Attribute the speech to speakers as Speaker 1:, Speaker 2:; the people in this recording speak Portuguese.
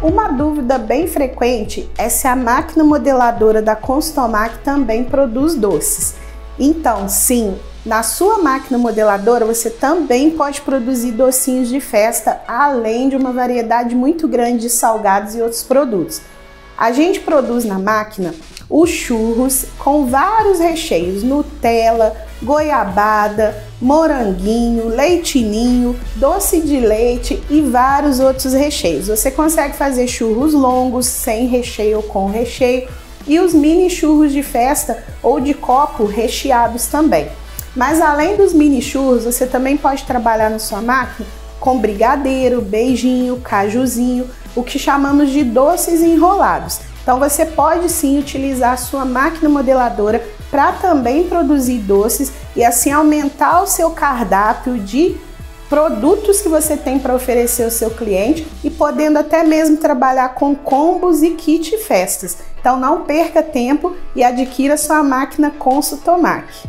Speaker 1: Uma dúvida bem frequente é se a máquina modeladora da Constomac também produz doces. Então, sim, na sua máquina modeladora você também pode produzir docinhos de festa, além de uma variedade muito grande de salgados e outros produtos. A gente produz na máquina os churros com vários recheios: Nutella, goiabada, moranguinho, leitinho, doce de leite e vários outros recheios. Você consegue fazer churros longos, sem recheio ou com recheio, e os mini churros de festa ou de copo recheados também. Mas além dos mini churros, você também pode trabalhar na sua máquina com brigadeiro, beijinho, cajuzinho, o que chamamos de doces enrolados. Então você pode sim utilizar a sua máquina modeladora para também produzir doces e assim aumentar o seu cardápio de produtos que você tem para oferecer ao seu cliente e podendo até mesmo trabalhar com combos e kit festas. Então não perca tempo e adquira sua máquina Consultomac.